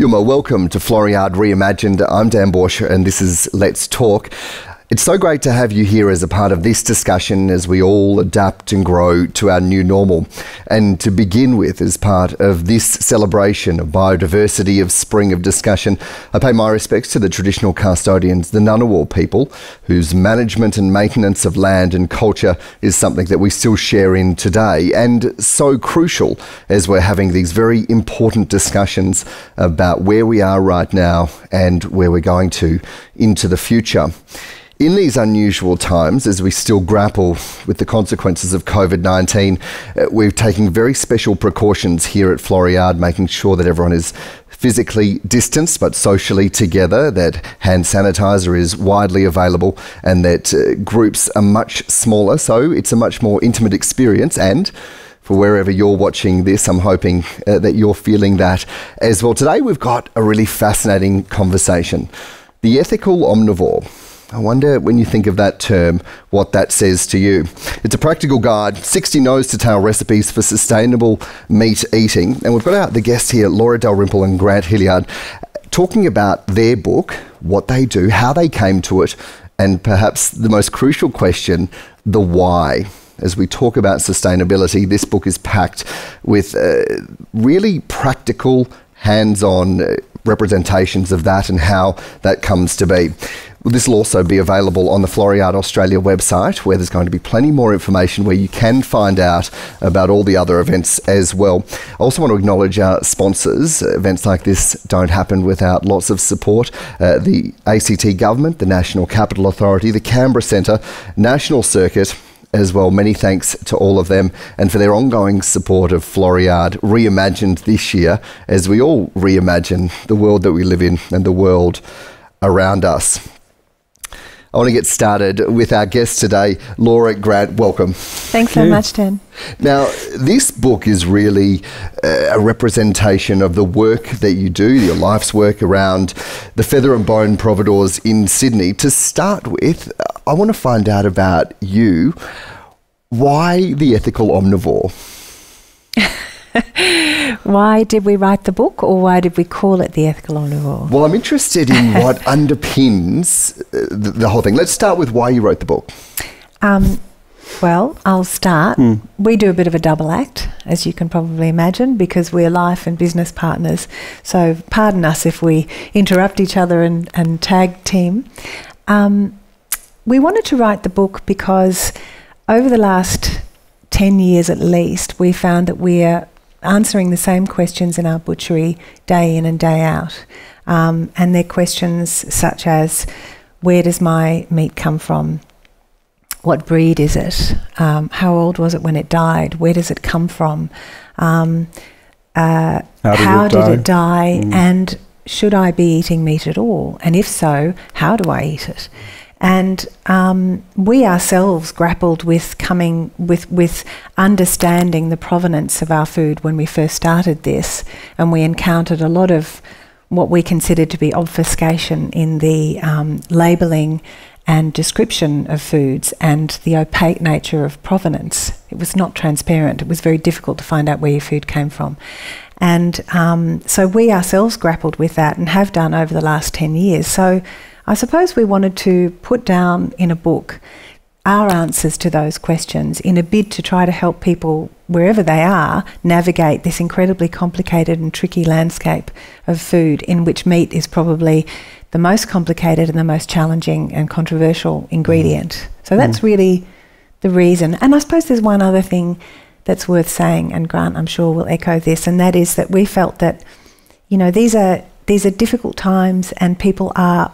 Yuma, welcome to Floriade Reimagined. I'm Dan Bourchier and this is Let's Talk. It's so great to have you here as a part of this discussion as we all adapt and grow to our new normal. And to begin with, as part of this celebration of biodiversity, of spring of discussion, I pay my respects to the traditional custodians, the Ngunnawal people, whose management and maintenance of land and culture is something that we still share in today, and so crucial as we're having these very important discussions about where we are right now and where we're going to into the future. In these unusual times, as we still grapple with the consequences of COVID 19, uh, we're taking very special precautions here at Floriade, making sure that everyone is physically distanced but socially together, that hand sanitizer is widely available, and that uh, groups are much smaller, so it's a much more intimate experience. And for wherever you're watching this, I'm hoping uh, that you're feeling that as well. Today, we've got a really fascinating conversation. The ethical omnivore. I wonder when you think of that term, what that says to you. It's a practical guide, 60 nose to tail recipes for sustainable meat eating. And we've got out the guests here, Laura Dalrymple and Grant Hilliard, talking about their book, what they do, how they came to it, and perhaps the most crucial question, the why. As we talk about sustainability, this book is packed with uh, really practical, hands on representations of that and how that comes to be. This will also be available on the Floriade Australia website, where there's going to be plenty more information where you can find out about all the other events as well. I also want to acknowledge our sponsors. Events like this don't happen without lots of support. Uh, the ACT Government, the National Capital Authority, the Canberra Centre, National Circuit, as well. Many thanks to all of them and for their ongoing support of Floriade reimagined this year as we all reimagine the world that we live in and the world around us. I want to get started with our guest today, Laura Grant. Welcome. Thanks so much, Dan. Now, this book is really uh, a representation of the work that you do, your life's work around the feather and bone providores in Sydney. To start with, I want to find out about you. Why the ethical omnivore? why did we write the book or why did we call it The Ethical Omnivore? Well, I'm interested in what underpins uh, the, the, whole thing. Let's start with why you wrote the book. Um, well, I'll start. Mm. We do a bit of a double act, as you can probably imagine, because we're life and business partners. So, pardon us if we interrupt each other and, and tag team. Um, we wanted to write the book because over the last 10 years at least, we found that we're answering the same questions in our butchery day in and day out. Um, and they're questions such as where does my meat come from? What breed is it? Um, how old was it when it died? Where does it come from? Um, uh, how, did, how it did, it die? Mm. And should I be eating meat at all? And if so, how do I eat it? And um, we ourselves grappled with coming with with understanding the provenance of our food when we first started this, and we encountered a lot of what we considered to be obfuscation in the um, labelling and description of foods and the opaque nature of provenance. It was not transparent. It was very difficult to find out where your food came from. And um, so we ourselves grappled with that and have done over the last 10 years. So I suppose we wanted to put down in a book our answers to those questions in a bid to try to help people, wherever they are, navigate this incredibly complicated and tricky landscape of food, in which meat is probably the most complicated and the most challenging and controversial ingredient. Mm. So that's mm. really the reason. And I suppose there's one other thing that's worth saying, and Grant, I'm sure, will echo this, and that is that we felt that, you know, these are these are difficult times, and people are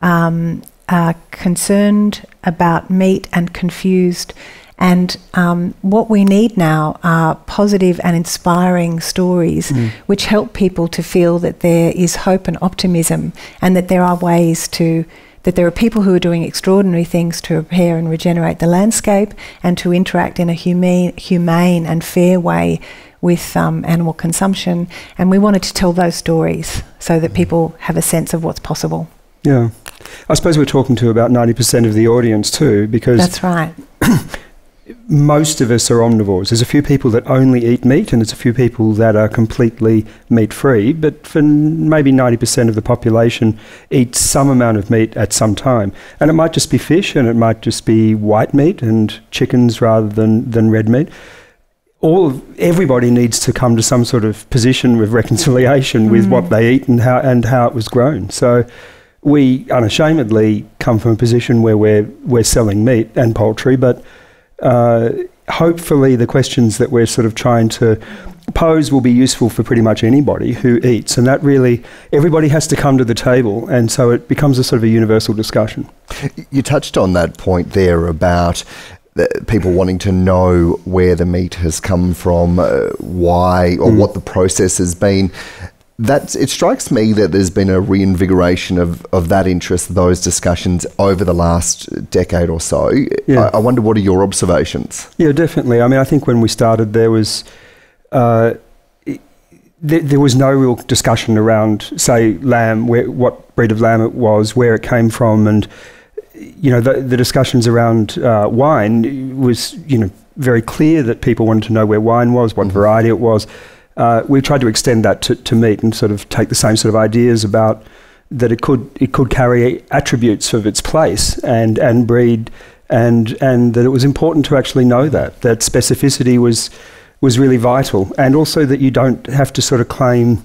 um, are concerned about meat and confused. And um, what we need now are positive and inspiring stories mm. which help people to feel that there is hope and optimism and that there are ways to, that there are people who are doing extraordinary things to repair and regenerate the landscape and to interact in a humane, humane and fair way with um, animal consumption. And we wanted to tell those stories so that mm. people have a sense of what's possible. Yeah. I suppose we're talking to about 90% of the audience too, because. That's right. most of us are omnivores. There's a few people that only eat meat, and there's a few people that are completely meat free. But for maybe 90% of the population, eats some amount of meat at some time. And it might just be fish, and it might just be white meat and chickens rather than, than red meat. All of, everybody needs to come to some sort of position with reconciliation mm. with what they eat and how and how it was grown. So we unashamedly come from a position where we're we're selling meat and poultry, but uh, hopefully the questions that we're sort of trying to pose will be useful for pretty much anybody who eats. And that really, everybody has to come to the table. And so it becomes a sort of a universal discussion. You touched on that point there about people wanting to know where the meat has come from, uh, why, or mm. what the process has been that it strikes me that there's been a reinvigoration of, of that interest, those discussions over the last decade or so. Yeah. I, I, wonder what are your observations? Yeah, definitely. I mean, I think when we started, there was uh, there, there, was no real discussion around, say, lamb, where, what breed of lamb it was, where it came from, and you know the, the discussions around uh, wine was you know very clear that people wanted to know where wine was, what variety it was uh, we tried to extend that to, to meat and sort of take the same sort of ideas about that it could it could carry attributes of its place and and breed and and that it was important to actually know that that specificity was was really vital. And also that you don't have to sort of claim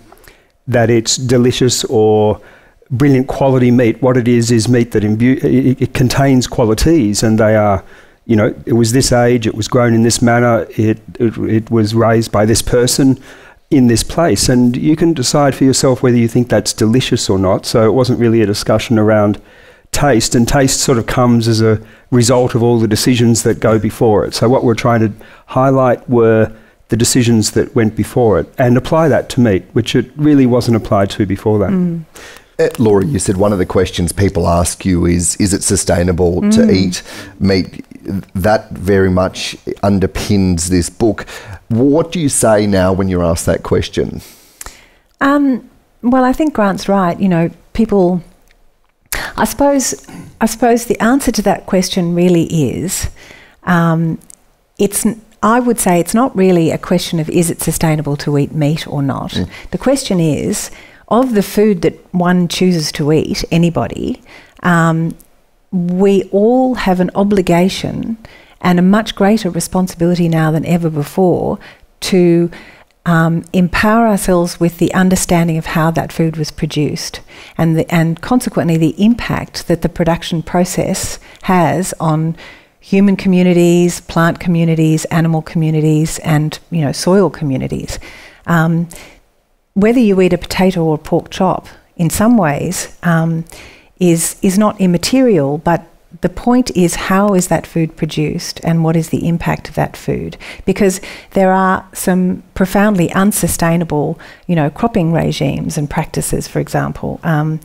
that it's delicious or brilliant quality meat. What it is is meat that imbu- it, it contains qualities and they are you know, it was this age, it was grown in this manner, it, it, it, was raised by this person in this place. And you can decide for yourself whether you think that's delicious or not. So it wasn't really a discussion around taste, and taste sort of comes as a result of all the decisions that go before it. So what we're trying to highlight were the decisions that went before it and apply that to meat, which it really wasn't applied to before that. Mm. Uh, Laura, you said one of the questions people ask you is is it sustainable mm. to eat meat? That very much underpins this book. What do you say now when you're asked that question? Um, well, I think Grant's right. You know, people. I suppose. I suppose the answer to that question really is, um, it's. I would say it's not really a question of is it sustainable to eat meat or not. Mm. The question is of the food that one chooses to eat, anybody, um, we all have an obligation and a much greater responsibility now than ever before to um, empower ourselves with the understanding of how that food was produced and, the, and consequently the impact that the production process has on human communities, plant communities, animal communities, and you know soil communities. Um, whether you eat a potato or a pork chop, in some ways, um, is is not immaterial, but the point is how is that food produced and what is the impact of that food because there are some profoundly unsustainable you know cropping regimes and practices for example um,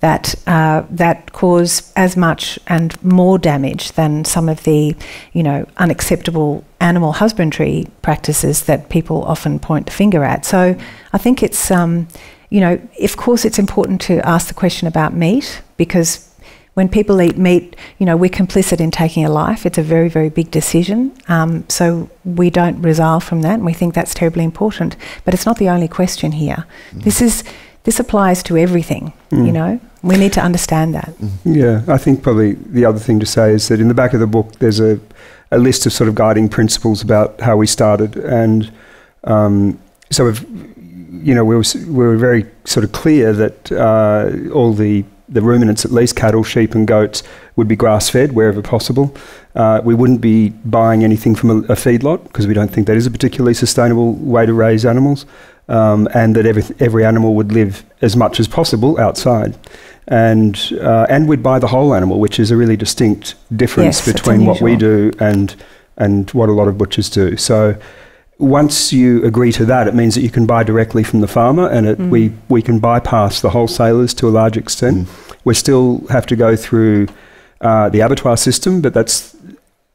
that uh, that cause as much and more damage than some of the, you know, unacceptable animal husbandry practices that people often point the finger at. So I think it's, um, you know, of course it's important to ask the question about meat because when people eat meat, you know, we're complicit in taking a life. It's a very, very big decision. Um, so we don't resile from that, and we think that's terribly important. But it's not the only question here. Mm. This is this applies to everything. Mm. You know, we need to understand that. Yeah, I think probably the other thing to say is that in the back of the book there's a, a list of sort of guiding principles about how we started, and um, so we've, you know we were, we were very sort of clear that uh, all the the ruminants, at least cattle, sheep, and goats, would be grass fed wherever possible. Uh, we wouldn't be buying anything from a, a feedlot because we don't think that is a particularly sustainable way to raise animals um, and that every, every animal would live as much as possible outside. And, uh, and we'd buy the whole animal, which is a really distinct difference yes, between what we do and, and what a lot of butchers do. So once you agree to that, it means that you can buy directly from the farmer and it, mm. we, we can bypass the wholesalers to a large extent. Mm. We still have to go through uh, the abattoir system, but that's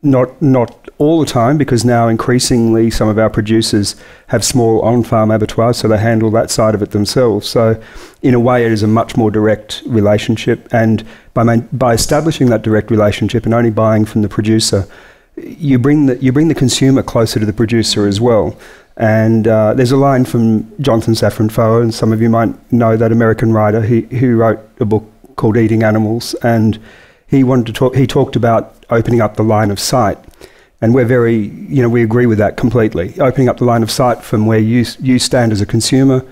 not not all the time because now increasingly some of our producers have small on-farm abattoirs, so they handle that side of it themselves. So, in a way, it is a much more direct relationship, and by main, by establishing that direct relationship and only buying from the producer, you bring the you bring the consumer closer to the producer as well. And uh, there's a line from Jonathan Safran Foer, and some of you might know that American writer who, who wrote a book called Eating Animals, and he wanted to talk. He talked about opening up the line of sight, and we're very, you know, we agree with that completely. Opening up the line of sight from where you you stand as a consumer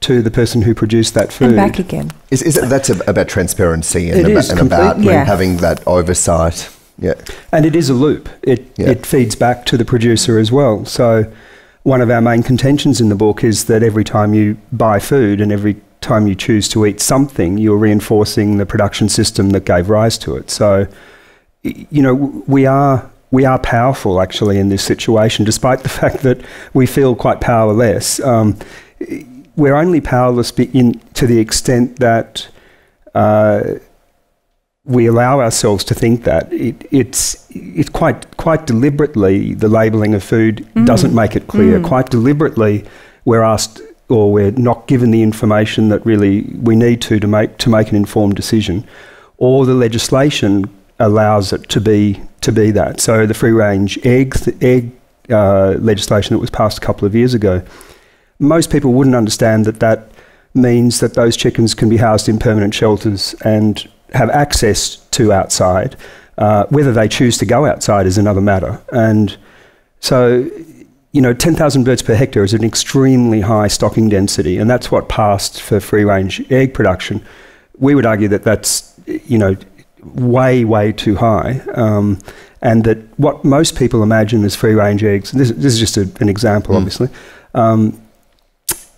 to the person who produced that food. And back again. Is, is it, that's a, about transparency and, It about, is and about. Yeah. having that oversight. Yeah. And it is a loop. It Yeah. it feeds back to the producer as well. So one of our main contentions in the book is that every time you buy food and every time you choose to eat something, you're reinforcing the production system that gave rise to it. So you know we are we are powerful actually in this situation, despite the fact that we feel quite powerless. Um, we're only powerless be- in, to the extent that uh, we allow ourselves to think that it, it's it's quite quite deliberately the labeling of food doesn't make it clear. Quite deliberately, we're asked or we're not given the information that really we need to to make to make an informed decision, or the legislation allows it to be to be that. So the free range egg th- egg uh, legislation that was passed a couple of years ago, most people wouldn't understand that that means that those chickens can be housed in permanent shelters and have access to outside. Uh, whether they choose to go outside is another matter. And so, you know, 10,000 birds per hectare is an extremely high stocking density, and that's what passed for free range egg production. We would argue that that's, you know, way, way too high. Um, and that what most people imagine as free range eggs, this, this is just a, an example, Mm. obviously, um,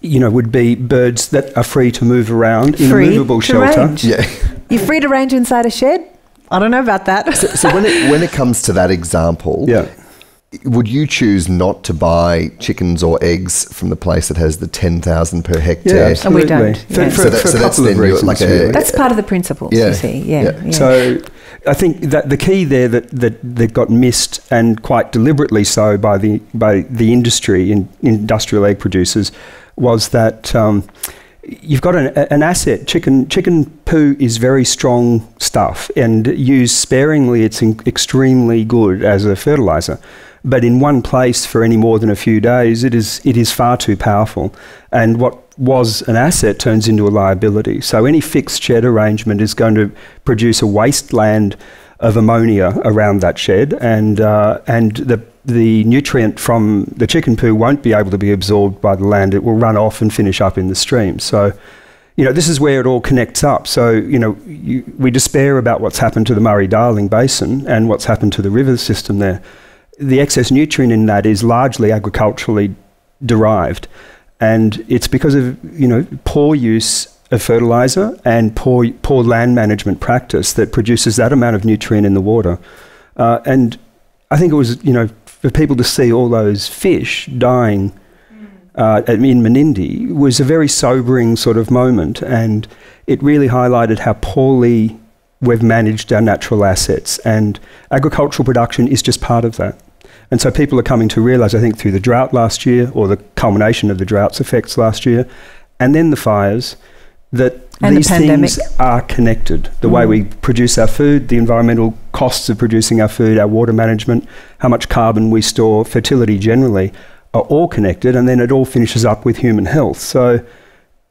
you know, would be birds that are free to move around in a movable shelter. range. Yeah. You're free to range inside a shed? I don't know about that. So when it, when it comes to that example, Yeah. would you choose not to buy chickens or eggs from the place that has the 10,000 per hectare? Yeah, And we absolutely. don't, For, yeah. for, So that- for so a that's couple of then reasons. like a- really. That's part of the principles, Yeah, you see. Yeah. yeah. yeah. So I think that the key there that, that, that got missed and quite deliberately so by the by the industry in industrial egg producers was that um, you've got an, an asset. Chicken chicken poo is very strong stuff, and used sparingly, it's extremely good as a fertilizer. But in one place for any more than a few days, it is it is far too powerful. And what was an asset turns into a liability. So any fixed shed arrangement is going to produce a wasteland of ammonia around that shed, and uh, and the the nutrient from the chicken poo won't be able to be absorbed by the land. It will run off and finish up in the stream. So, you know, this is where it all connects up. So, you know, you, we despair about what's happened to the Murray-Darling Basin and what's happened to the river system there. The excess nutrient in that is largely agriculturally derived, and it's because of you know poor use of fertilizer and poor poor land management practice that produces that amount of nutrient in the water. Uh, and I think it was you know for people to see all those fish dying uh, in Menindee was a very sobering sort of moment, and it really highlighted how poorly we've managed our natural assets, and agricultural production is just part of that. And so people are coming to realise, I think, through the drought last year, or the culmination of the drought's effects last year, and then the fires, that And these pandemic. things are connected. The way we produce our food, the environmental costs of producing our food, our water management, how much carbon we store, fertility generally, are all connected, and then it all finishes up with human health. So,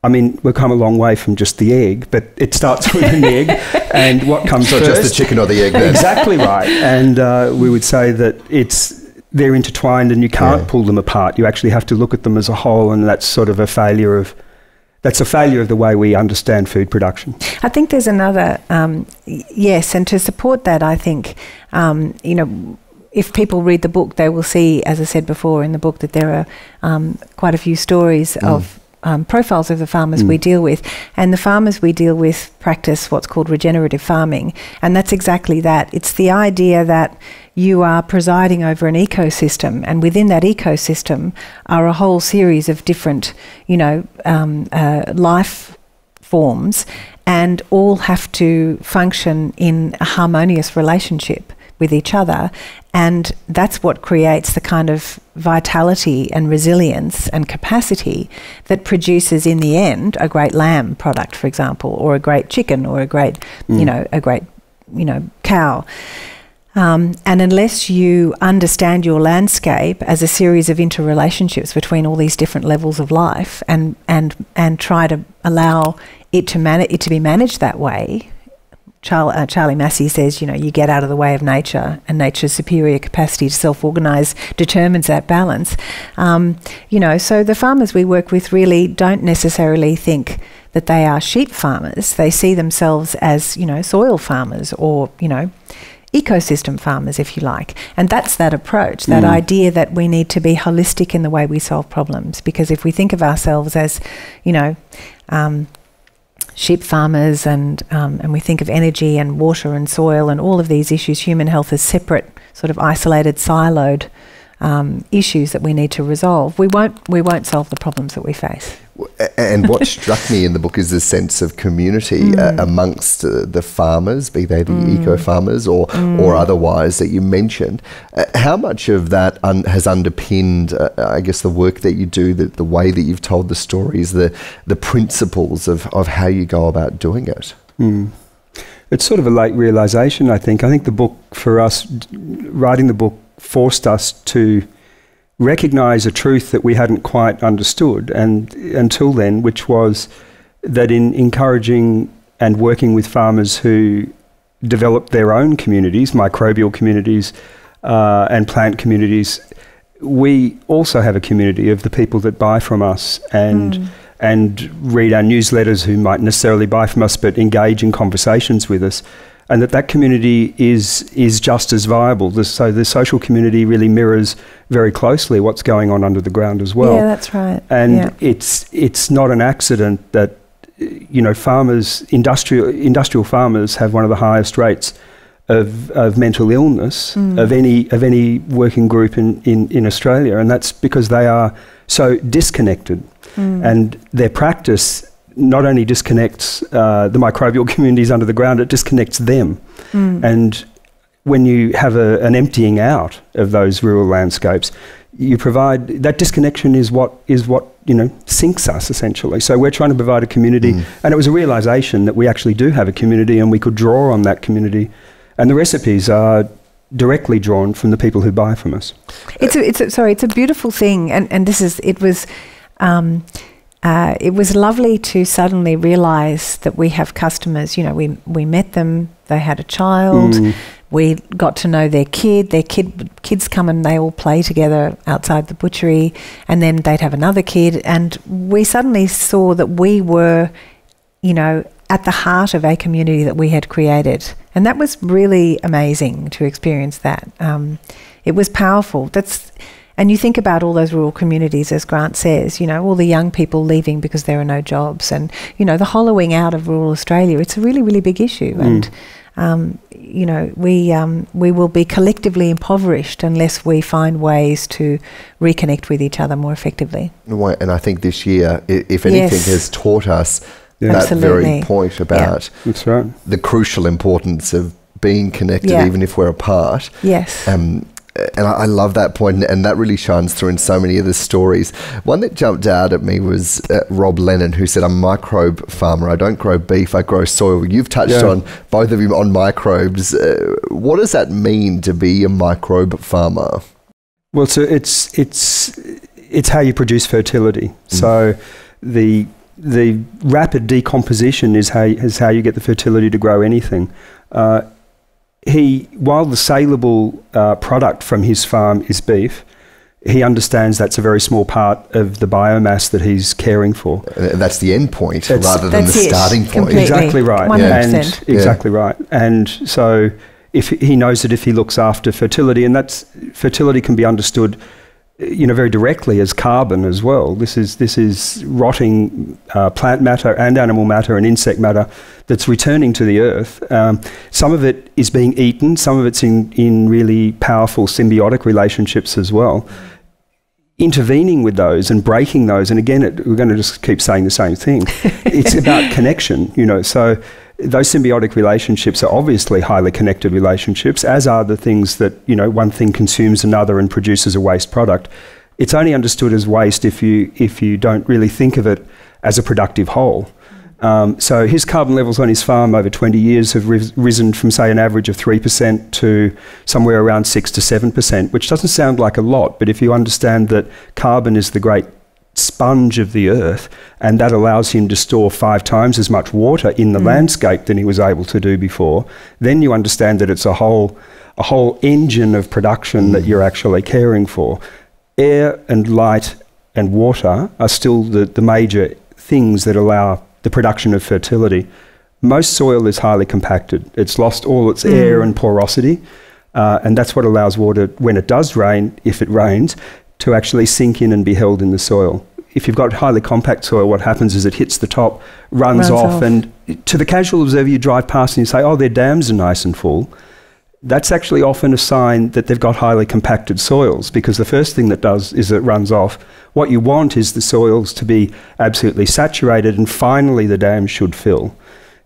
I mean, we've come a long way from just the egg, but it starts with an egg, and what comes So first? just the chicken or the egg then? exactly right. And uh, we would say that it's they're intertwined, and you can't Yeah. pull them apart. You actually have to look at them as a whole, and that's sort of a failure of that's a failure of the way we understand food production. I think there's another, um, yes, and to support that, I think, um, you know, if people read the book, they will see, as I said before in the book, that there are um, quite a few stories of um, profiles of the farmers we deal with. And the farmers we deal with practice what's called regenerative farming. And that's exactly that. It's the idea that you are presiding over an ecosystem, and within that ecosystem are a whole series of different, you know, um, uh, life forms and all have to function in a harmonious relationship with each other. And that's what creates the kind of vitality and resilience and capacity that produces, in the end, a great lamb product, for example, or a great chicken, or a great, you know, a great, you know, cow. Um, and unless you understand your landscape as a series of interrelationships between all these different levels of life, and and and try to allow it to man- it to be managed that way, Charlie, uh, Charlie Massy says, you know, you get out of the way of nature, and nature's superior capacity to self-organise determines that balance. Um, you know, so the farmers we work with really don't necessarily think that they are sheep farmers. They see themselves as, you know, soil farmers or, you know, ecosystem farmers, if you like. And that's that approach, that mm. idea that we need to be holistic in the way we solve problems. Because if we think of ourselves as, you know, um, sheep farmers and um, and we think of energy and water and soil and all of these issues, human health as separate, sort of isolated, siloed um, issues that we need to resolve, we won't we won't solve the problems that we face. And what struck me in the book is the sense of community mm. uh, amongst uh, the farmers, be they the mm. eco farmers or mm. or otherwise that you mentioned. Uh, how much of that un- has underpinned, uh, I guess, the work that you do, the, the way that you've told the stories, the the principles of, of how you go about doing it. Mm. It's sort of a late realization, I think. I think the book for us, writing the book forced us to recognize a truth that we hadn't quite understood and until then, which was that in encouraging and working with farmers who develop their own communities, microbial communities uh, and plant communities, we also have a community of the people that buy from us and mm. and read our newsletters who might necessarily buy from us but engage in conversations with us and that that community is is just as viable. The, so the social community really mirrors very closely what's going on under the ground as well. Yeah, that's right. And yeah. it's it's not an accident that you know farmers industrial industrial farmers have one of the highest rates of, of mental illness mm. of any of any working group in, in, in Australia, and that's because they are so disconnected, mm. and their practice not only disconnects uh, the microbial communities under the ground, it disconnects them. Mm. And when you have a, an emptying out of those rural landscapes, you provide that disconnection is what is what you know sinks us essentially. So we're trying to provide a community, mm. and it was a realization that we actually do have a community, and we could draw on that community, and the recipes are directly drawn from the people who buy from us. It's a, it's a, sorry, it's a beautiful thing, and and this is it was. Um, uh, it was lovely to suddenly realize that we have customers. You know, we we met them. They had a child. Mm. We got to know their kid. Their kid kids come and they all play together outside the butchery, and then they'd have another kid. And we suddenly saw that we were, you know, at the heart of a community that we had created, and that was really amazing to experience. That um, it was powerful. That's and you think about all those rural communities, as Grant says, you know, all the young people leaving because there are no jobs, and you know, the hollowing out of rural Australia. It's a really, really big issue, mm. and um, you know, we um, we will be collectively impoverished unless we find ways to reconnect with each other more effectively. And I think this year, if anything, yes. has taught us yeah. that Absolutely. very point about yeah. right. the crucial importance of being connected, yeah. even if we're apart. Yes. Um, and I, love that point, and that really shines through in so many of the stories. One that jumped out at me was uh, Rob Lennon, who said, "I'm a microbe farmer. I don't grow beef. I grow soil." You've touched yeah. on both of you on microbes. Uh, what does that mean to be a microbe farmer? Well, so it's it's it's how you produce fertility. Mm. So the the rapid decomposition is how is how you get the fertility to grow anything. Uh, he, while the saleable uh, product from his farm is beef, he understands that's a very small part of the biomass that he's caring for. That's the end point that's, rather than the starting point. Completely. Exactly right. 100%. And exactly yeah. right. And so if he knows that if he looks after fertility, and that's fertility can be understood you know, very directly as carbon as well. This is this is rotting uh, plant matter and animal matter and insect matter that's returning to the earth. Um, some of it is being eaten. Some of it's in in really powerful symbiotic relationships as well. Intervening with those and breaking those, and again, it, we're going to just keep saying the same thing. it's about connection, you know. So those symbiotic relationships are obviously highly connected relationships, as are the things that, you know, one thing consumes another and produces a waste product. It's only understood as waste if you, if you don't really think of it as a productive whole. Um, so his carbon levels on his farm over 20 years have ris- risen from, say, an average of 3% to somewhere around 6 to 7%, which doesn't sound like a lot, but if you understand that carbon is the great sponge of the earth, and that allows him to store five times as much water in the mm. landscape than he was able to do before, then you understand that it's a whole, a whole engine of production mm. that you're actually caring for. Air and light and water are still the, the major things that allow the production of fertility. Most soil is highly compacted. It's lost all its mm. air and porosity, uh, and that's what allows water, when it does rain, if it rains, to actually sink in and be held in the soil. If you've got highly compact soil, what happens is it hits the top, runs, runs off, off, and to the casual observer, you drive past and you say, "Oh, their dams are nice and full." That's actually often a sign that they've got highly compacted soils because the first thing that does is it runs off. What you want is the soils to be absolutely saturated and finally the dam should fill.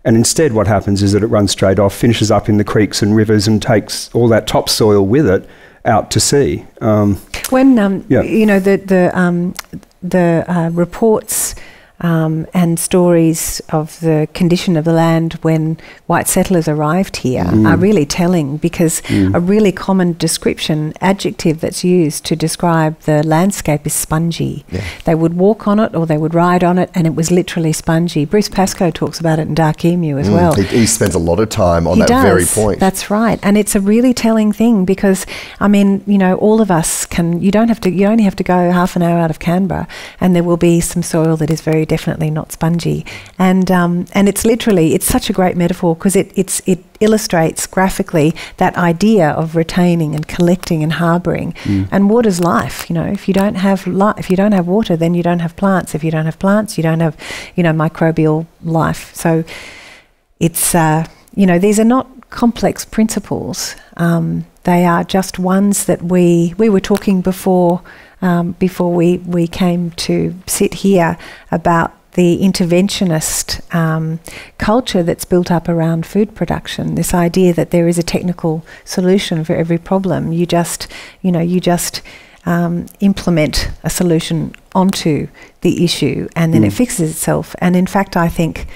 And instead, what happens is that it runs straight off, finishes up in the creeks and rivers, and takes all that topsoil with it out to sea. Um, when um, yeah. you know the the um, the uh, reports um, and stories of the condition of the land when white settlers arrived here mm. are really telling because mm. a really common description, adjective that's used to describe the landscape is spongy. Yeah. They would walk on it or they would ride on it and it was literally spongy. Bruce Pascoe talks about it in Dark Emu as mm. well. He, he, spends a lot of time on he that does. very point. That's right. And it's a really telling thing because, I mean, you know, all of us can, you don't have to, you only have to go half an hour out of Canberra and there will be some soil that is very definitely not spongy. And um, and it's literally it's such a great metaphor because it it's it illustrates graphically that idea of retaining and collecting and harboring. Mm. And water's life. You know, if you don't have li- if you don't have water, then you don't have plants. If you don't have plants, you don't have you know microbial life. So it's uh, you know these are not complex principles. Um, they are just ones that we we were talking before um, before we, we came to sit here about the interventionist um, culture that's built up around food production. This idea that there is a technical solution for every problem. You just, you know, you just um, implement a solution onto the issue, and then mm. it fixes itself. And in fact, I think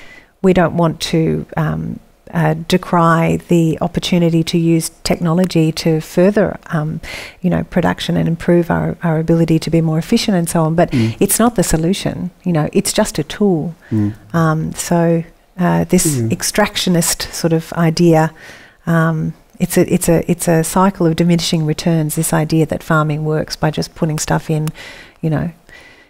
we don't want to um, uh, decry the opportunity to use technology to further, um, you know, production and improve our, our ability to be more efficient and so on. But mm. it's not the solution. You know, it's just a tool. Mm. Um, so uh, this mm. extractionist sort of idea. Um, it's a it's a it's a cycle of diminishing returns. This idea that farming works by just putting stuff in, you know,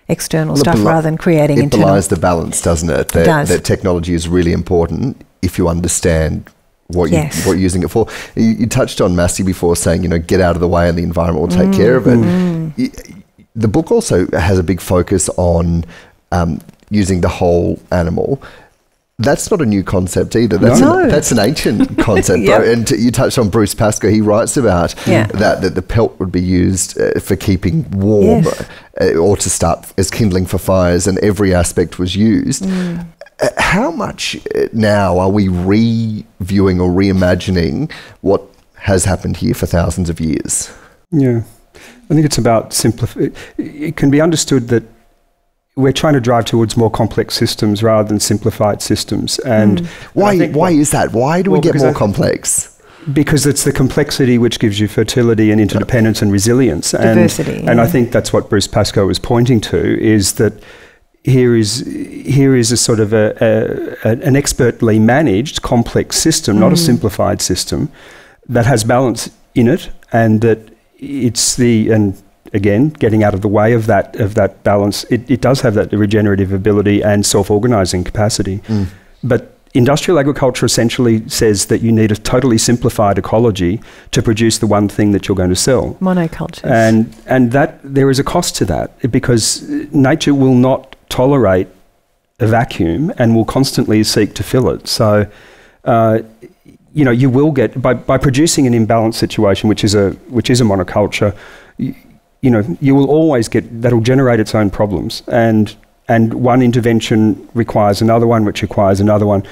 external well, stuff rather than creating it internal. It belies the balance, doesn't it? That, it does. that technology is really important if you understand what yes. you what you're using it for. You, you, touched on Massy before, saying you know get out of the way and the environment will take mm. care of it. Mm. The book also has a big focus on um, using the whole animal. That's not a new concept either. That's, no. an, that's an ancient concept. yep. And you touched on Bruce Pascoe. He writes about yeah. that, that the pelt would be used uh, for keeping warm yes. uh, or to start as kindling for fires, and every aspect was used. Mm. Uh, how much uh, now are we reviewing or reimagining what has happened here for thousands of years? Yeah, I think it's about simplify. It can be understood that we're trying to drive towards more complex systems rather than simplified systems. And mm. why? Why is that? Why do well, we get more complex? because it's the complexity which gives you fertility and interdependence and resilience. Diversity. And, yeah. and I think that's what Bruce Pascoe was pointing to is that here is here is a sort of a, a, an expertly managed complex system, mm. not a mm. simplified system, that has balance in it, and that it's the and again getting out of the way of that of that balance. It, it does have that regenerative ability and self-organizing capacity, mm. but. Industrial agriculture essentially says that you need a totally simplified ecology to produce the one thing that you're going to sell. Monoculture. And and that there is a cost to that because nature will not tolerate a vacuum and will constantly seek to fill it. So, uh, you know, you will get by, by producing an imbalanced situation, which is a which is a monoculture. You, you know, you will always get that'll generate its own problems, and and one intervention requires another one, which requires another one,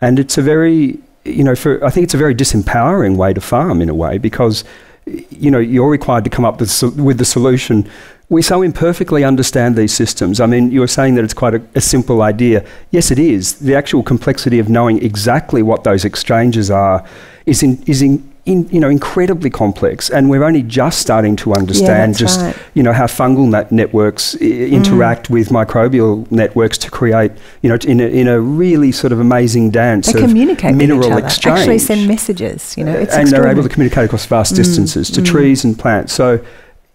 and it's a very you know, for I think it's a very disempowering way to farm in a way because you know you're required to come up with, with the solution we so imperfectly understand these systems. I mean, you were saying that it's quite a, a, simple idea. Yes, it is. The actual complexity of knowing exactly what those exchanges are is in, is in, in, you know, incredibly complex, and we're only just starting to understand yeah, just right. you know how fungal net networks I- interact mm. with microbial networks to create you know in a, in a really sort of amazing dance they of communicate mineral with each other. exchange. Actually, send messages. You know, it's and they're able to communicate across vast distances mm. to mm. trees and plants. So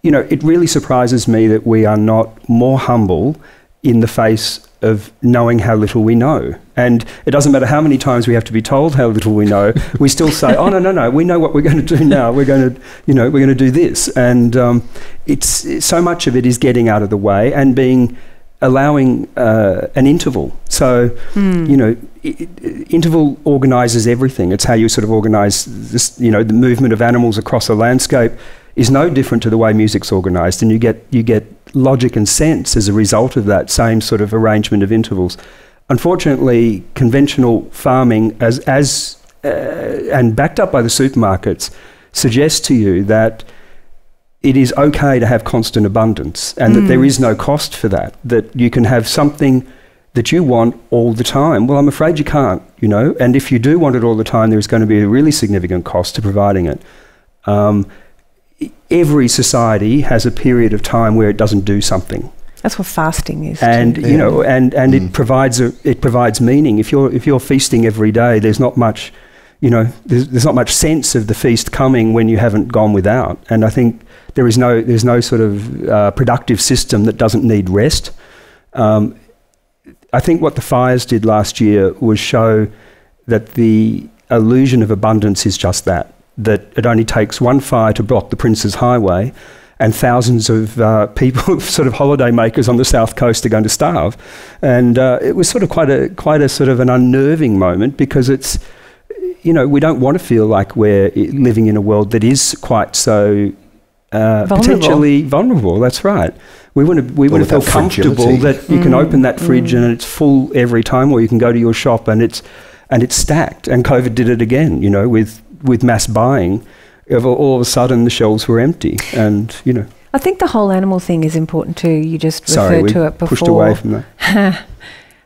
you know, it really surprises me that we are not more humble in the face of knowing how little we know. And it doesn't matter how many times we have to be told how little we know, we still say, oh, no, no, no, we know what we're going to do now. We're going to, you know, we're going to do this. And um, it's so much of it is getting out of the way and being allowing uh, an interval. So, mm. you know, I- interval organises everything. It's how you sort of organise this, you know, the movement of animals across a landscape is no different to the way music's organised, and you get you get logic and sense as a result of that same sort of arrangement of intervals. Unfortunately, conventional farming, as as uh, and backed up by the supermarkets, suggests to you that it is okay to have constant abundance and mm. that there mm. no cost for that. That you can have something that you want all the time. Well, I'm afraid you can't, you know. And if you do want it all the time, there's going to be a really significant cost to providing it. Um, every society has a period of time where it doesn't do something. That's what fasting is. And too. you know, and, and mm. it provides a, it provides meaning. If you're if you're feasting every day, there's not much, you know, there's, there's not much sense of the feast coming when you haven't gone without. And I think there is no there's no sort of uh, productive system that doesn't need rest. Um, I think what the fires did last year was show that the illusion of abundance is just that that it only takes one fire to block the Prince's Highway, and thousands of uh, people, sort of holidaymakers on the south coast, are going to starve. And uh, it was sort of quite a quite a sort of an unnerving moment because it's, you know, we don't want to feel like we're living in a world that is quite so uh, vulnerable. potentially vulnerable. That's right. We want to we want to feel comfortable that you mm. can open that fridge mm. and it's full every time, or you can go to your shop and it's and it's stacked. And COVID did it again. You know, with with mass buying, all of a sudden the shelves were empty, and you know. I think the whole animal thing is important too. You just Sorry, referred to it before. Pushed away from that.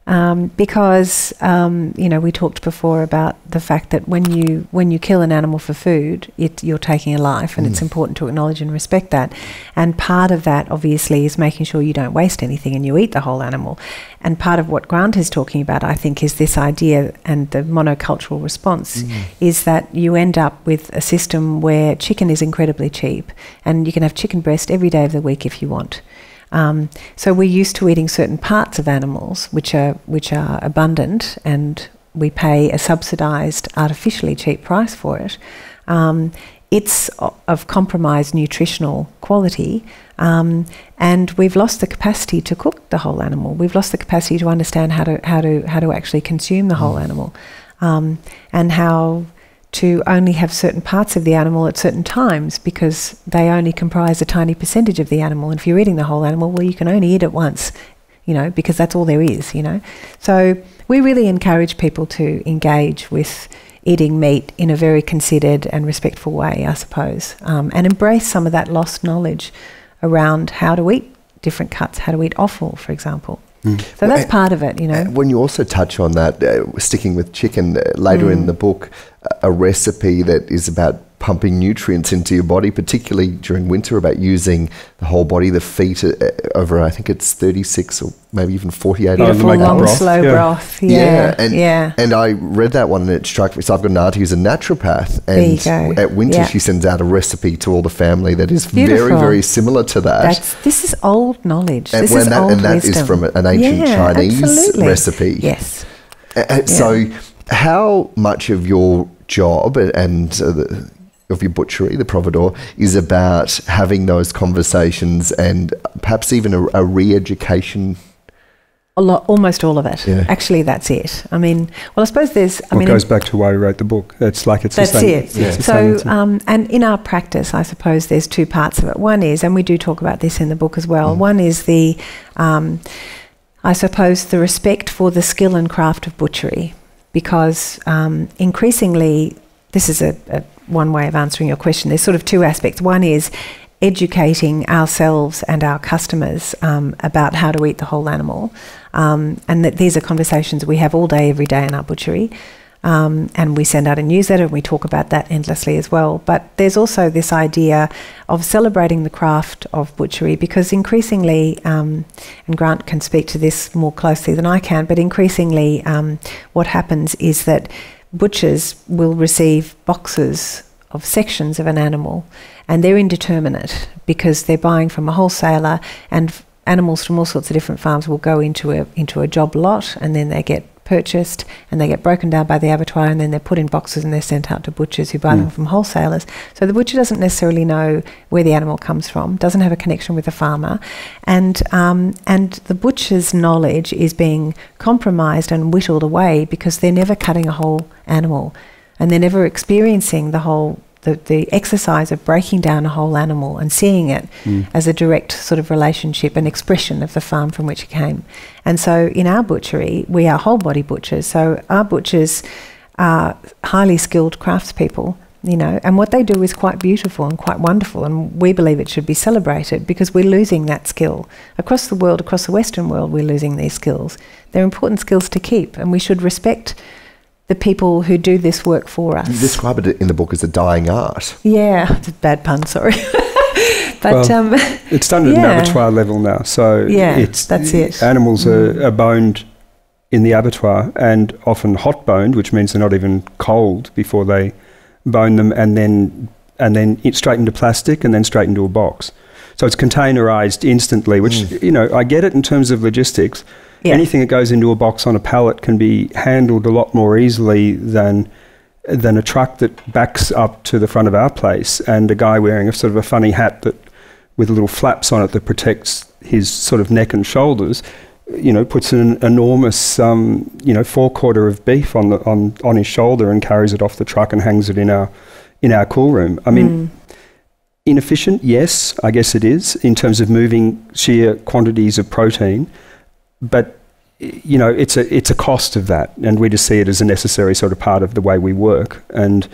um, because um, you know we talked before about the fact that when you when you kill an animal for food, it, you're taking a life, and mm. it's important to acknowledge and respect that. And part of that, obviously, is making sure you don't waste anything and you eat the whole animal. And part of what Grant is talking about, I think, is this idea and the monocultural response mm. is that you end up with a system where chicken is incredibly cheap, and you can have chicken breast every day of the week if you want. Um, so we're used to eating certain parts of animals which are which are abundant, and we pay a subsidised, artificially cheap price for it. Um, it's of compromised nutritional quality, um, and we've lost the capacity to cook the whole animal. We've lost the capacity to understand how to how to how to actually consume the whole mm. animal, um, and how to only have certain parts of the animal at certain times because they only comprise a tiny percentage of the animal. And if you're eating the whole animal, well, you can only eat it once, you know, because that's all there is, you know. So we really encourage people to engage with eating meat in a very considered and respectful way, I suppose, um, and embrace some of that lost knowledge around how to eat different cuts, how to eat offal, for example. Mm. So that's part of it, you know. When you also touch on that, uh, sticking with chicken uh, later mm. in the book, a recipe that is about pumping nutrients into your body, particularly during winter, about using the whole body, the feet uh, over, I think it's 36 or maybe even 48 hours. Beautiful, long, broth. slow yeah. broth. Yeah. Yeah and, yeah. and I read that one and it struck me. So I've got an auntie who's a naturopath. And at winter, yeah. she sends out a recipe to all the family that is Beautiful. very, very similar to that. That's, this is old knowledge. And, this is that, old and that wisdom. is from an ancient Chinese absolutely. recipe. Yes. Uh, so, how much of your job and uh, the, of your butchery, the providore, is about having those conversations and perhaps even a, a re-education. A lot, almost all of it. Yeah. Actually, that's it. I mean, well, I suppose there's. I well, mean, it goes back to why we wrote the book. It's like it's that's the same. it. Yeah. So, um, and in our practice, I suppose there's two parts of it. One is, and we do talk about this in the book as well. Mm. One is the, um, I suppose, the respect for the skill and craft of butchery because um, increasingly, this is a, a, one way of answering your question. There's sort of two aspects. One is educating ourselves and our customers um, about how to eat the whole animal. Um, and that these are conversations we have all day, every day in our butchery. Um, and we send out a newsletter and we talk about that endlessly as well. But there's also this idea of celebrating the craft of butchery because increasingly, um, and Grant can speak to this more closely than I can, but increasingly, um, what happens is that butchers will receive boxes of sections of an animal and they're indeterminate because they're buying from a wholesaler and animals from all sorts of different farms will go into a into a job lot and then they get purchased and they get broken down by the abattoir and then they're put in boxes and they're sent out to butchers who buy mm. them from wholesalers. So the butcher doesn't necessarily know where the animal comes from, doesn't have a connection with the farmer, and um, and the butcher's knowledge is being compromised and whittled away because they're never cutting a whole animal and they're never experiencing the whole the, the exercise of breaking down a whole animal and seeing it mm. as a direct sort of relationship and expression of the farm from which it came. And so in our butchery, we are whole body butchers. So our butchers are highly skilled craftspeople, you know, and what they do is quite beautiful and quite wonderful. And we believe it should be celebrated because we're losing that skill. Across the world, across the Western world, we're losing these skills. They're important skills to keep, and we should respect the people who do this work for us. You describe it in the book as a dying art. Yeah, it's a bad pun, sorry. but well, um, it's done at yeah. an abattoir level now, so yeah, it's that's it. Animals mm. are, are boned in the abattoir and often hot boned, which means they're not even cold before they bone them, and then and then straight into plastic and then straight into a box. So it's containerized instantly, which mm. you know I get it in terms of logistics yeah. Anything that goes into a box on a pallet can be handled a lot more easily than than a truck that backs up to the front of our place and a guy wearing a sort of a funny hat that with little flaps on it that protects his sort of neck and shoulders you know, puts an enormous, um, you know, four quarter of beef on the on on his shoulder and carries it off the truck and hangs it in our in our cool room. I mean, mm. inefficient, yes, I guess it is in terms of moving sheer quantities of protein but you know, it's a it's a cost of that, and we just see it as a necessary sort of part of the way we work. And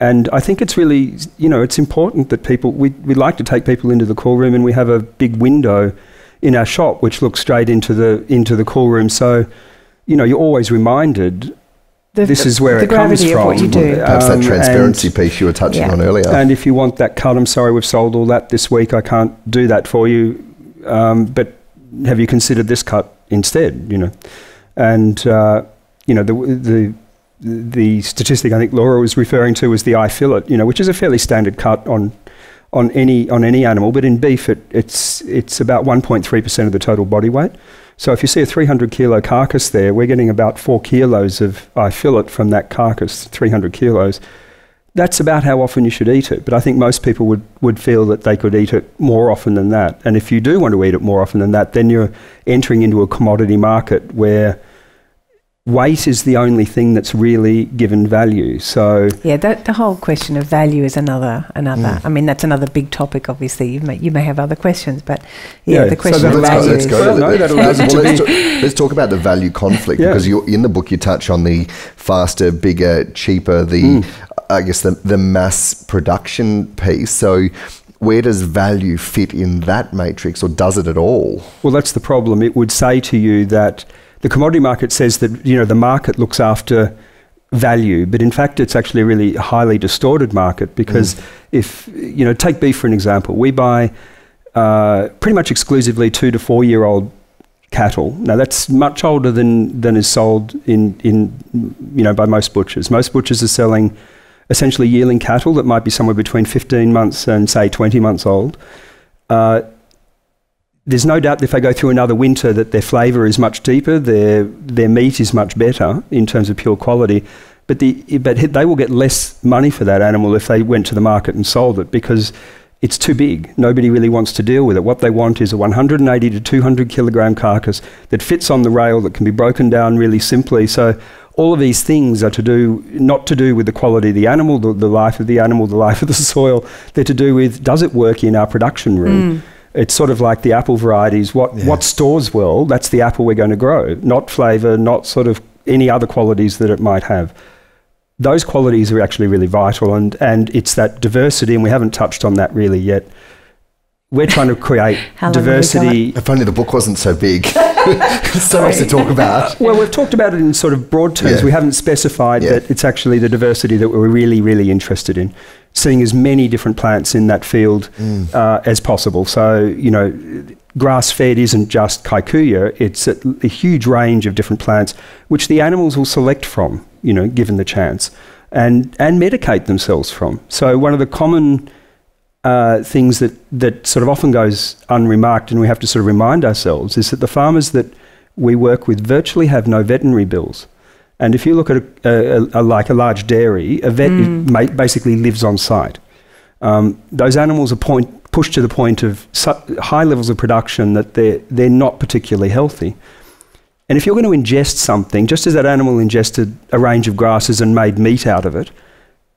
and I think it's really you know it's important that people we we like to take people into the call room, and we have a big window in our shop which looks straight into the into the cool room. So you know, you're always reminded the, this is where it comes from. What you do. Perhaps um, that transparency piece you were touching yeah. on earlier. And if you want that cut, I'm sorry, we've sold all that this week. I can't do that for you. Um, but have you considered this cut instead? You know, and uh, you know the the the statistic I think Laura was referring to was the eye fillet, you know, which is a fairly standard cut on on any on any animal, but in beef it, it's it's about 1.3 percent of the total body weight. So if you see a 300 kilo carcass there, we're getting about four kilos of eye fillet from that carcass, 300 kilos that's about how often you should eat it. But I think most people would, would feel that they could eat it more often than that. And if you do want to eat it more often than that, then you're entering into a commodity market where weight is the only thing that's really given value. So yeah, that, the whole question of value is another another. Mm. I mean, that's another big topic. Obviously, you may you may have other questions, but yeah, yeah the question so of value. Let's go. Well, no, that allows well, let's, talk, let's, talk, about the value conflict yeah. because in the book you touch on the faster, bigger, cheaper, the mm. I guess the the mass production piece. So where does value fit in that matrix, or does it at all? Well, that's the problem. It would say to you that the commodity market says that you know the market looks after value, but in fact it's actually a really highly distorted market because mm. if you know take beef for an example, we buy uh, pretty much exclusively two to four year old cattle. Now that's much older than than is sold in in you know by most butchers. Most butchers are selling essentially yearling cattle that might be somewhere between 15 months and say 20 months old. Uh, there's no doubt that if they go through another winter that their flavour is much deeper, their their meat is much better in terms of pure quality. But the but they will get less money for that animal if they went to the market and sold it because it's too big. Nobody really wants to deal with it. What they want is a 180 to 200 kilogram carcass that fits on the rail that can be broken down really simply. So all of these things are to do not to do with the quality of the animal, the, the life of the animal, the life of the soil. They're to do with does it work in our production room. Mm it's sort of like the apple varieties. What yeah. what stores well, that's the apple we're going to grow, not flavour, not sort of any other qualities that it might have. those qualities are actually really vital, and, and it's that diversity, and we haven't touched on that really yet. We're trying to create How long have we diversity. If only the book wasn't so big. so much to talk about. Well, we've talked about it in sort of broad terms. Yeah. We haven't specified Yeah. that it's actually the diversity that we're really, really interested in. Seeing as many different plants in that field uh, as possible. So, you know, grass fed isn't just kikuyu, it's a, a huge range of different plants which the animals will select from, you know, given the chance, and, and medicate themselves from. So, one of the common uh, things that, that sort of often goes unremarked and we have to sort of remind ourselves is that the farmers that we work with virtually have no veterinary bills. And if you look at a, a, a, like a large dairy, a vet ma- basically lives on site. Um, those animals are point, pushed to the point of high levels of production that they're, they're not particularly healthy. And if you're going to ingest something, just as that animal ingested a range of grasses and made meat out of it,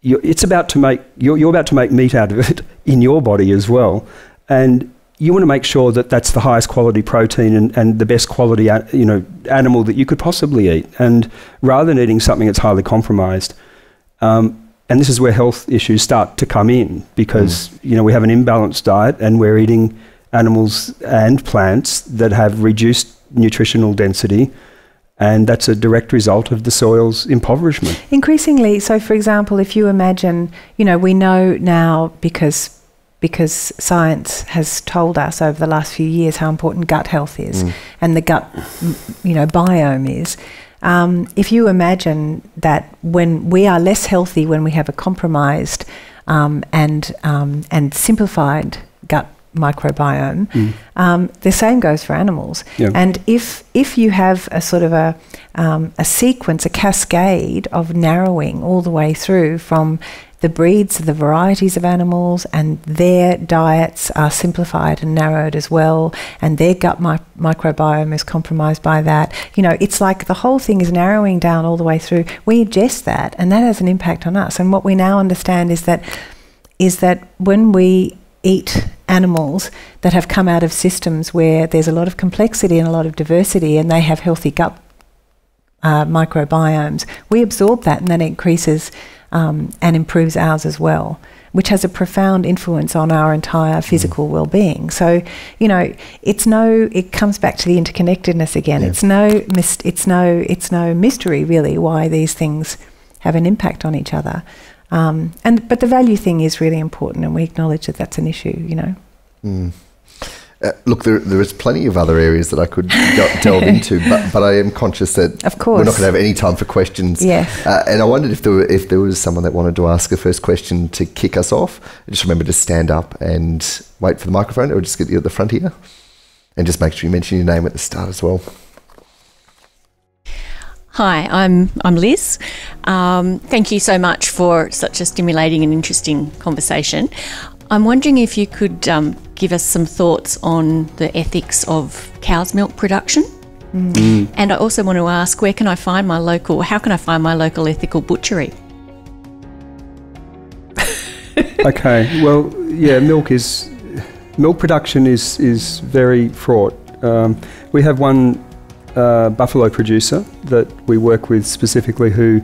you're, it's about to make you're, you're about to make meat out of it in your body as well, and you want to make sure that that's the highest quality protein and, and the best quality you know animal that you could possibly eat. And rather than eating something that's highly compromised, um, and this is where health issues start to come in because you know we have an imbalanced diet and we're eating animals and plants that have reduced nutritional density. And that's a direct result of the soil's impoverishment. Increasingly, so for example, if you imagine, you know, we know now because because science has told us over the last few years how important gut health is and the gut, you know, biome is. Um, if you imagine that when we are less healthy, when we have a compromised um, and um, and simplified gut microbiome, um, the same goes for animals. Yeah. And if if you have a sort of a um, a sequence, a cascade of narrowing all the way through from the breeds, the varieties of animals, and their diets are simplified and narrowed as well, and their gut mi- microbiome is compromised by that. You know, it's like the whole thing is narrowing down all the way through. We ingest that, and that has an impact on us. And what we now understand is that is that when we eat animals that have come out of systems where there's a lot of complexity and a lot of diversity and they have healthy gut uh, microbiomes, we absorb that and that increases um, and improves ours as well, which has a profound influence on our entire physical well-being. So, you know, it's no, it comes back to the interconnectedness again. Yeah. It's no, it's no, it's no mystery really why these things have an impact on each other. Um, and but the value thing is really important, and we acknowledge that that's an issue. You know. Mm. Uh, look, there, there is plenty of other areas that I could delve into, but, but I am conscious that Of we're not going to have any time for questions. Yeah. Uh, and I wondered if there, were, if there was someone that wanted to ask a first question to kick us off. Just remember to stand up and wait for the microphone, or just get you at the front here. And just make sure you mention your name at the start as well. Hi, I'm I'm Liz. Um, thank you so much for such a stimulating and interesting conversation. I'm wondering if you could um, give us some thoughts on the ethics of cow's milk production. And I also want to ask, where can I find my local? How can I find my local ethical butchery? okay. Well, yeah, milk is milk production is is very fraught. Um, we have one buffalo producer that we work with specifically who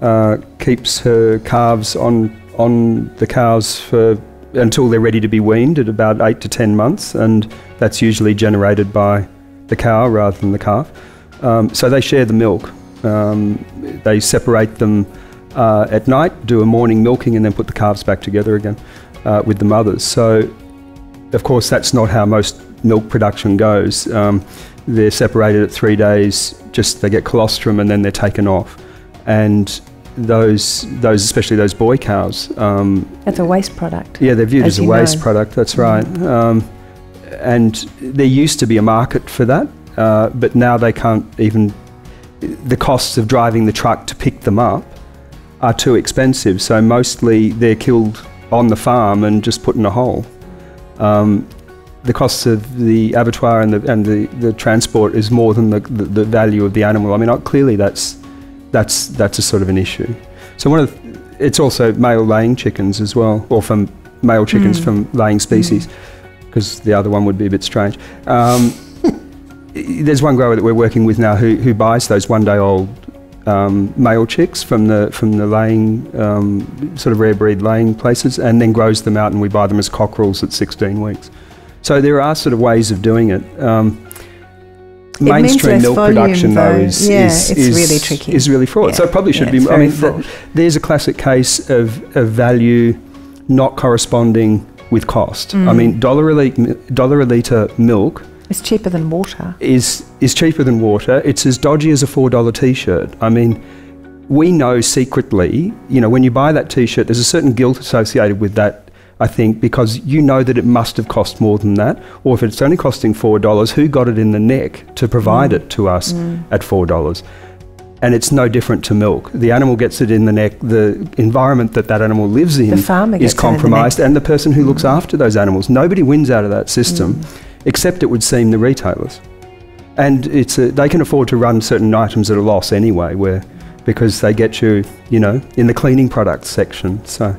uh, keeps her calves on on the cows for until they're ready to be weaned at about eight to ten months, and that's usually generated by the cow rather than the calf. Um, so they share the milk. Um, they separate them uh, at night, do a morning milking, and then put the calves back together again uh, with the mothers. So, of course, that's not how most milk production goes. Um, they're separated at three days. Just they get colostrum and then they're taken off. And those, those especially those boy cows, um, That's a waste product. yeah, they're viewed As as, a waste know. product. That's right. Um, and there used to be a market for that, uh, but now they can't even. The costs of driving the truck to pick them up are too expensive. So mostly they're killed on the farm and just put in a hole. Um, the costs of the abattoir and the and the, the transport is more than the, the, the value of the animal. I mean, clearly that's that's that's a sort of an issue. So one of the, it's also male laying chickens as well, or from male chickens Mm. from laying species, because the other one would be a bit strange. Um, there's one grower that we're working with now who, who buys those one day old um, male chicks from the from the laying um, sort of rare breed laying places, and then grows them out, and we buy them as cockerels at 16 weeks. So there are sort of ways of doing it. Um, mainstream milk volume, production, though, is, yeah, is, is, really tricky. Is really fraught. Yeah. So it probably should yeah, be. I mean, th- there's a classic case of, of value not corresponding with cost. Mm. I mean, dollar a, litre, dollar a litre milk it's cheaper than water. Is is cheaper than water. It's as dodgy as a four dollar t-shirt. I mean, we know secretly, you know, when you buy that t-shirt, there's a certain guilt associated with that. I think because you know that it must have cost more than that, or if it's only costing four dollars, who got it in the neck to provide mm. it to us mm. at four dollars? and it's no different to milk. The animal gets it in the neck. The environment that that animal lives in is compromised, the and the person who looks mm. after those animals. Nobody wins out of that system. Mm except it would seem the retailers. And it's a, they can afford to run certain items at a loss anyway, where because they get you, you know, in the cleaning products section. So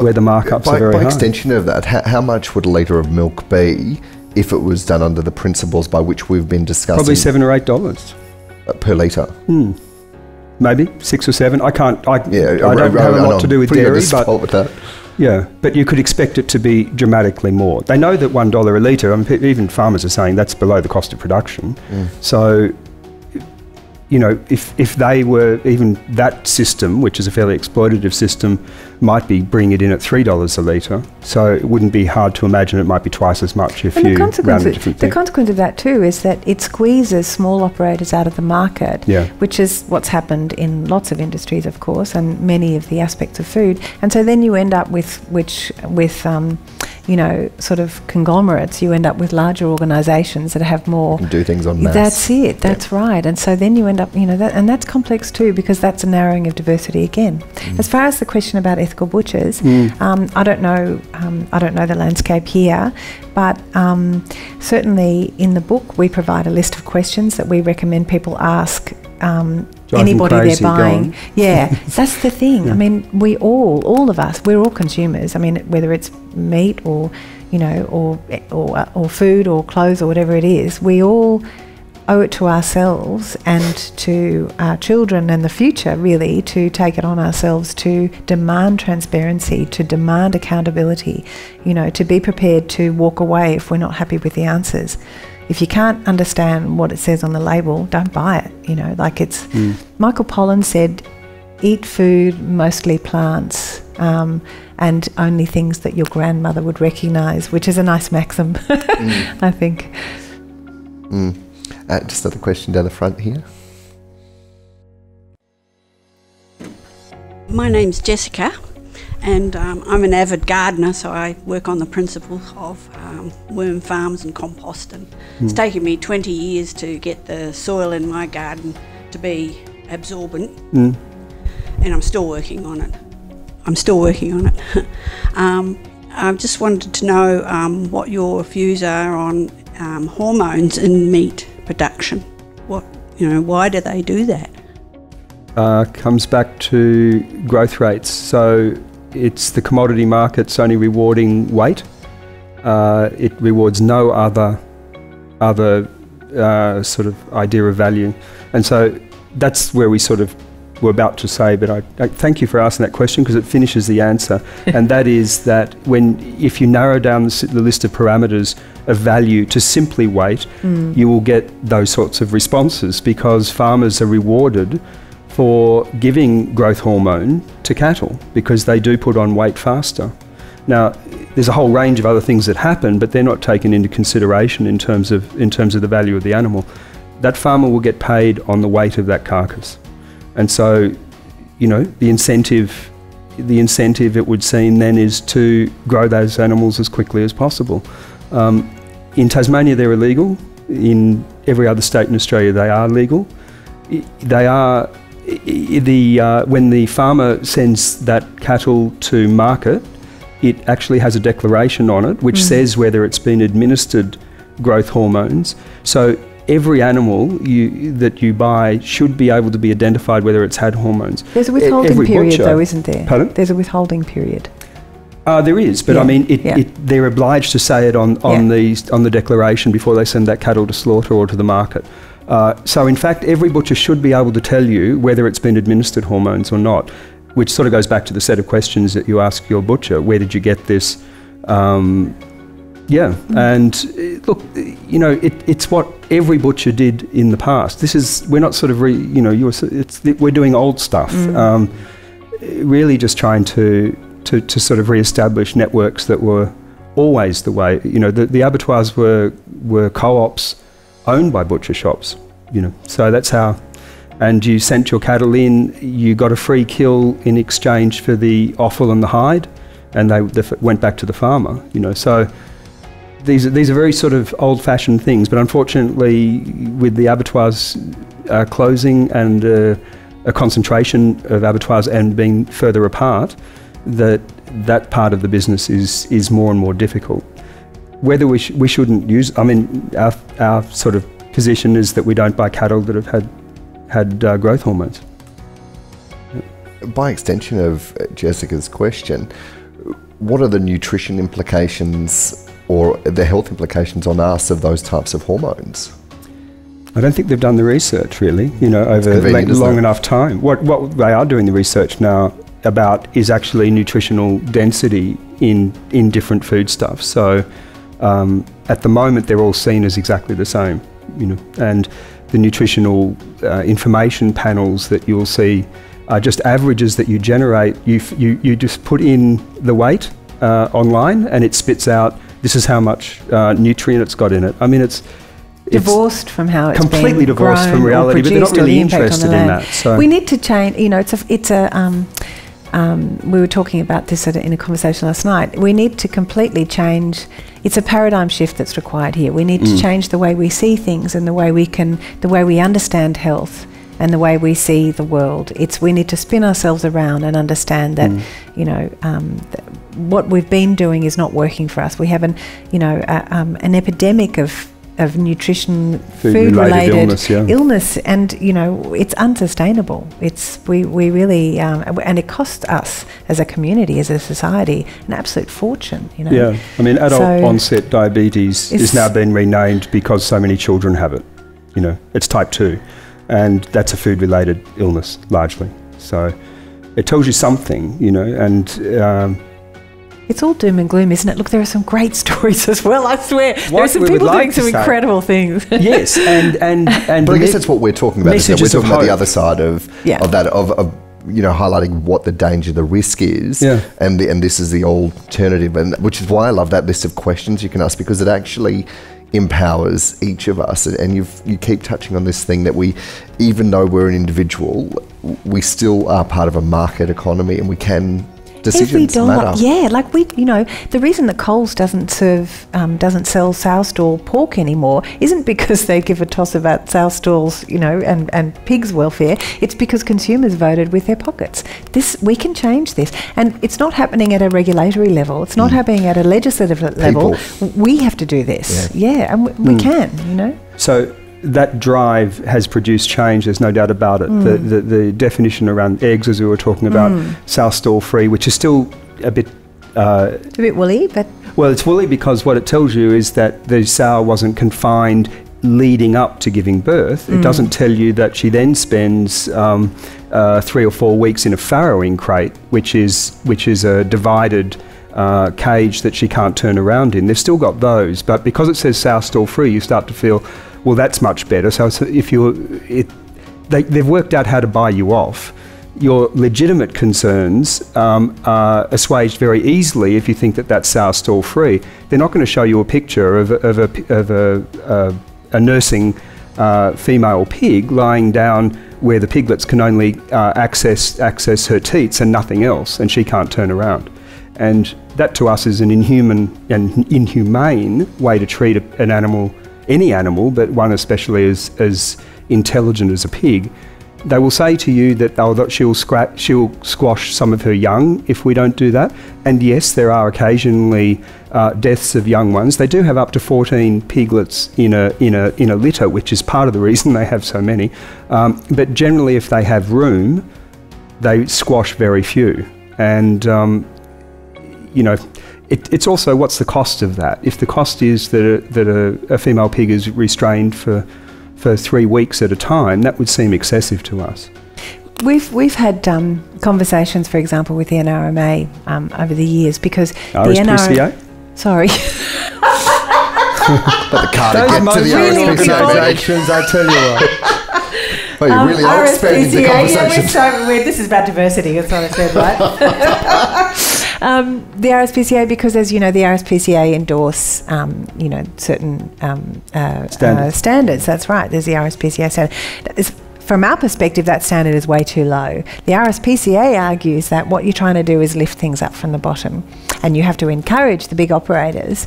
where the markups by, are very by high. extension of that, how, how much would a litre of milk be if it was done under the principles by which we've been discussing? Probably seven or eight dollars uh, per litre. Hmm. Maybe six or seven. I can't. I, yeah, I don't have a lot to do with dairy, but with. Yeah, but you could expect it to be dramatically more. They know that one dollar a litre. I mean, even farmers are saying that's below the cost of production. Mm. So you know, if, if they were even that system, which is a fairly exploitative system, might be bringing it in at three dollars a litre. So it wouldn't be hard to imagine it might be twice as much if and you the ran a different The consequence of that too is that it squeezes small operators out of the market, yeah. which is what's happened in lots of industries, of course, and many of the aspects of food. And so then you end up with which with um, you know, sort of conglomerates, you end up with larger organisations that have more. do things on mass. That's it. That's yeah. right. And so then you end up, you know, that, and that's complex too because that's a narrowing of diversity again. Mm. As far as the question about ethical butchers, mm. um, I don't know. Um, I don't know the landscape here, but um, certainly in the book we provide a list of questions that we recommend people ask um, anybody they're buying. Yeah, that's the thing. Yeah. I mean, we all, all of us, we're all consumers. I mean, whether it's meat or, you know, or or uh, or food or clothes or whatever it is, we all owe it to ourselves and to our children and the future, really, to take it on ourselves to demand transparency, to demand accountability, you know, to be prepared to walk away if we're not happy with the answers if you can't understand what it says on the label, don't buy it. You know, like it's mm. Michael Pollan said, eat food, mostly plants, um, and only things that your grandmother would recognise, which is a nice maxim, mm. I think. Mm. Uh, just another question down the front here. My name's Jessica and um, I'm an avid gardener, so I work on the principles of um, worm farms and composting. Mm. It's hmm. taken me 20 years to get the soil in my garden to be absorbent, mm. and I'm still working on it. I'm still working on it. um, I just wanted to know um, what your views are on um, hormones in meat production. What you know, why do they do that? Uh, comes back to growth rates. So it's the commodity market's only rewarding weight. Uh, it rewards no other other uh, sort of idea of value, and so that's where we sort of were about to say. But I, I thank you for asking that question because it finishes the answer, and that is that when if you narrow down the, the list of parameters of value to simply weight, mm. you will get those sorts of responses because farmers are rewarded for giving growth hormone to cattle because they do put on weight faster. Now, there's a whole range of other things that happen, but they're not taken into consideration in terms of in terms of the value of the animal. That farmer will get paid on the weight of that carcass, and so, you know, the incentive, the incentive it would seem then is to grow those animals as quickly as possible. Um, in Tasmania, they're illegal. In every other state in Australia, they are legal. They are the uh, when the farmer sends that cattle to market, it actually has a declaration on it which mm. says whether it's been administered growth hormones. So every animal you, that you buy should be able to be identified whether it's had hormones. There's a withholding every period, butcher, though, isn't there? Pardon? There's a withholding period. Uh, there is, but yeah. I mean, it, yeah. it, they're obliged to say it on, on, yeah. the, on the declaration before they send that cattle to slaughter or to the market. Uh, so, in fact, every butcher should be able to tell you whether it's been administered hormones or not, which sort of goes back to the set of questions that you ask your butcher. Where did you get this? Um, yeah, and uh, look, you know, it, it's what every butcher did in the past. This is we're not sort of re, you know, you're, it's we're doing old stuff. Mm. Um, really, just trying to, to to sort of re-establish networks that were always the way. You know, the, the abattoirs were were co-ops owned by butcher shops. You know, so that's how. And you sent your cattle in. You got a free kill in exchange for the offal and the hide, and they, they went back to the farmer. You know, so these are, these are very sort of old-fashioned things. But unfortunately, with the abattoirs uh, closing and uh, a concentration of abattoirs and being further apart, that that part of the business is is more and more difficult. Whether we sh- we shouldn't use, I mean, our our sort of position is that we don't buy cattle that have had had uh, growth hormones. By extension of uh, Jessica's question, what are the nutrition implications or the health implications on us of those types of hormones? I don't think they've done the research really, you know, over like, long enough time. What what they are doing the research now about is actually nutritional density in in different foodstuffs. So um, at the moment, they're all seen as exactly the same, you know, and the nutritional uh, information panels that you'll see are just averages that you generate. You f- you you just put in the weight uh, online, and it spits out this is how much uh, nutrient it's got in it. I mean, it's divorced from how it's completely divorced from reality, but they're not really on the interested in that, so- we need to change. You know, it's a it's a. Um, um, we were talking about this at a, in a conversation last night. We need to completely change. It's a paradigm shift that's required here. We need Mm. to change the way we see things and the way we can, the way we understand health and the way we see the world. It's we need to spin ourselves around and understand that, Mm. you know, um, th- what we've been doing is not working for us. We have an, you know, a, um, an epidemic of of nutrition, Food-related food-related illness, yeah. illness, and you know, it's unsustainable. It's we we really, um, and it costs us as a community, as a society, an absolute fortune. You know. Yeah, I mean, adult So- onset diabetes is now been renamed because so many children have it. You know, it's type 2, and that's a food related illness largely. So it tells you something, you know, and um, It's all doom and gloom, isn't it? Look, there are some great stories as well. I swear, there are some people like doing some say- incredible things. yes, and, and, and But I guess that's what we're talking about. Isn't it? We're talking about the other side of Yeah. of that of, of you know highlighting what the danger, the risk is, Yeah. and the, and this is the alternative, and which is why I love that list of questions you can ask because it actually empowers each of us and, and you've you keep touching on this thing that we even though we're an individual we still are part of a market economy and we can decisions Every dollar, matter yeah. Like we, you know, the reason that Coles doesn't serve, um, doesn't sell sow stall pork anymore isn't because they give a toss about sow stalls, you know, and, and pigs' welfare. It's because consumers voted with their pockets. This we can change this, and it's not happening at a regulatory level. It's not happening at a legislative le- level. We have to do this, yeah, and we, we can, you know. So that drive has produced change. There's no doubt about it. The, the the definition around eggs, as we were talking about, sow stall free, which is still a bit. Uh, A bit woolly, but well, it's woolly because what it tells you is that the sow wasn't confined leading up to giving birth. It doesn't tell you that she then spends um, uh, three or four weeks in a farrowing crate, which is which is a divided uh, cage that she can't turn around in. They've still got those, but because it says sow stall free, you start to feel, well, that's much better. So it's- if you're, it, they, they've worked out how to buy you off. Your legitimate concerns um, are assuaged very easily if you think that that's sow stall free. They're not going to show you a picture of a, of a, of a, a, a nursing uh, female pig lying down where the piglets can only uh, access access her teats and nothing else, and she can't turn around. And that to us is an inhuman and inhumane way to treat a, an animal, any animal, but one especially as, as intelligent as a pig. They will say to you that they'll, that she'll, scra- she'll squash some of her young if we don't do that. And yes, there are occasionally uh, deaths of young ones. They do have up to 14 piglets in a, in, a, in a litter, which is part of the reason they have so many. Um, but generally, if they have room, they squash very few. And um, you know, it, it's also what's the cost of that? If the cost is that a, that a, a female pig is restrained for for three weeks at a time, that would seem excessive to us. We've we've had um, conversations, for example, with the NRMA um, over the years because RSPCA? the NRMA. Sorry. But the car to Those get to the really RSPCA. organisations, I tell you what. Oh, you really are expanding the RSPCA, yeah, we're so weird. This is about diversity. That's what I said, right? um, the RSPCA, because as you know, the RSPCA endorse, um, you know, certain um, uh, Standards. Uh, standards. That's right. There's the RSPCA standard. Is- from our perspective, that standard is way too low. The RSPCA argues that what you're trying to do is lift things up from the bottom, and you have to encourage the big operators.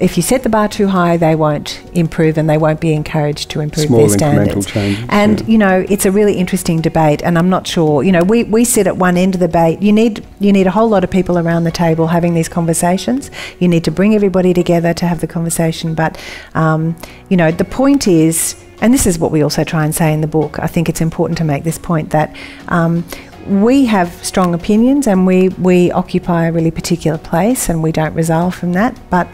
If you set the bar too high, they won't improve, and they won't be encouraged to improve Small their standards. changes, and yeah. you know, it's a really interesting debate, and I'm not sure. You know, we, we sit at one end of the debate. You need you need a whole lot of people around the table having these conversations. You need to bring everybody together to have the conversation. But um, you know, the point is, and this is what we also try and say in the book. I think it's important to make this point that. Um, we have strong opinions and we, we occupy a really particular place and we don't resile from that. But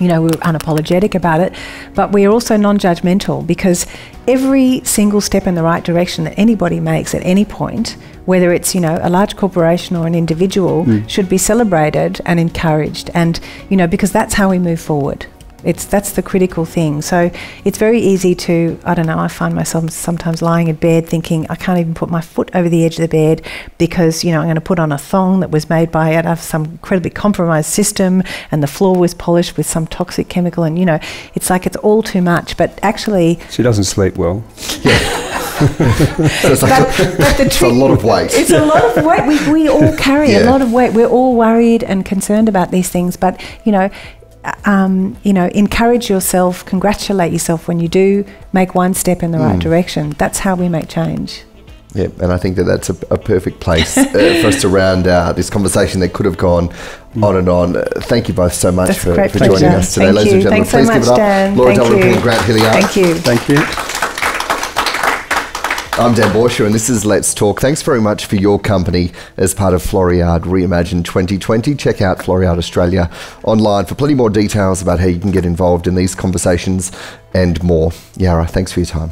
you know, we're unapologetic about it, but we're also non judgmental because every single step in the right direction that anybody makes at any point, whether it's, you know, a large corporation or an individual, mm. should be celebrated and encouraged. And, you know, because that's how we move forward. It's that's the critical thing. So it's very easy to I don't know. I find myself sometimes lying in bed thinking I can't even put my foot over the edge of the bed because you know I'm going to put on a thong that was made by out of some incredibly compromised system, and the floor was polished with some toxic chemical, and you know it's like it's all too much. But actually, She doesn't sleep well. So it's, like but, but the it's a lot of weight. It's a lot of weight. We, we all carry a lot of weight. We're all worried and concerned about these things. But you know, um, you know, encourage yourself, congratulate yourself when you do make one step in the Mm. right direction. That's how we make change. Yeah, and I think that that's a, a perfect place uh, for us to round out this conversation that could have gone on and on. Uh, thank you both so much That's for, for joining us today, Thank ladies you. and gentlemen. Thanks so Please much, give it up. Dan. Laura Thank Dalrymple you. and Grant Hilliard. Thank you. Thank you. I'm Dan Bourchier, and this is Let's Talk. Thanks very much for your company as part of Floriade Reimagine 2020. Check out Floriade Australia online for plenty more details about how you can get involved in these conversations and more. Yara, thanks for your time.